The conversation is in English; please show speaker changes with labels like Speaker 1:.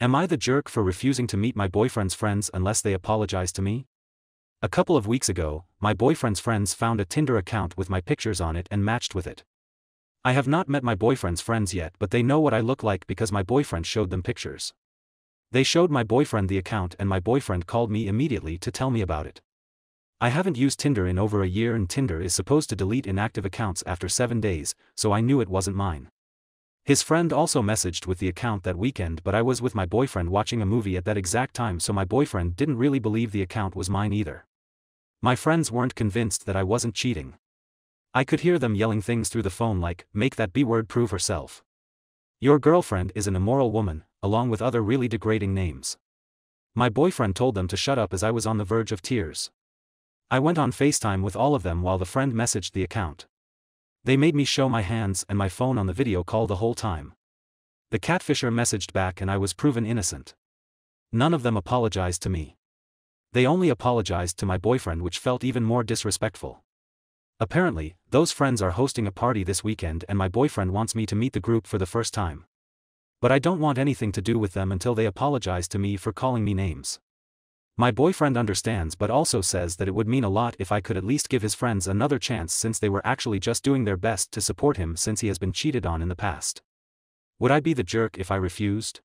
Speaker 1: Am I the jerk for refusing to meet my boyfriend's friends unless they apologize to me? A couple of weeks ago, my boyfriend's friends found a Tinder account with my pictures on it and matched with it. I have not met my boyfriend's friends yet but they know what I look like because my boyfriend showed them pictures. They showed my boyfriend the account and my boyfriend called me immediately to tell me about it. I haven't used Tinder in over a year and Tinder is supposed to delete inactive accounts after 7 days, so I knew it wasn't mine. His friend also messaged with the account that weekend but I was with my boyfriend watching a movie at that exact time so my boyfriend didn't really believe the account was mine either. My friends weren't convinced that I wasn't cheating. I could hear them yelling things through the phone like, make that B-word prove herself. Your girlfriend is an immoral woman, along with other really degrading names. My boyfriend told them to shut up as I was on the verge of tears. I went on FaceTime with all of them while the friend messaged the account. They made me show my hands and my phone on the video call the whole time. The catfisher messaged back and I was proven innocent. None of them apologized to me. They only apologized to my boyfriend which felt even more disrespectful. Apparently, those friends are hosting a party this weekend and my boyfriend wants me to meet the group for the first time. But I don't want anything to do with them until they apologize to me for calling me names. My boyfriend understands but also says that it would mean a lot if I could at least give his friends another chance since they were actually just doing their best to support him since he has been cheated on in the past. Would I be the jerk if I refused?